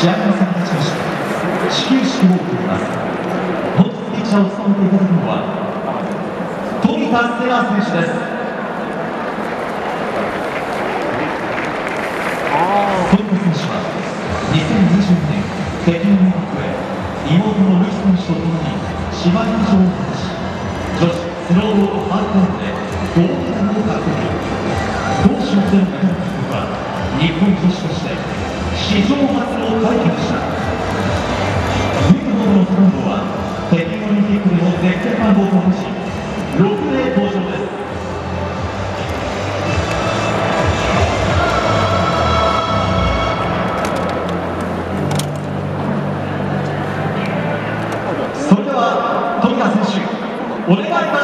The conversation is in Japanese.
試合に先立ちまして始球式を行います本日ピッチャーを務めていただくのは富田瀬良選手です。富田選手は2022年北京オリンピックへ。妹のルキ選手とともに芝居以上を果たし女子スノーボードハーフパイプで銅メダルを獲得同種目でのメダル獲得は日本女子として史上初の快挙でしたルイボの背番号は北京オリンピックでの絶景番号となし6で登場です。それでは富田選手お願いします。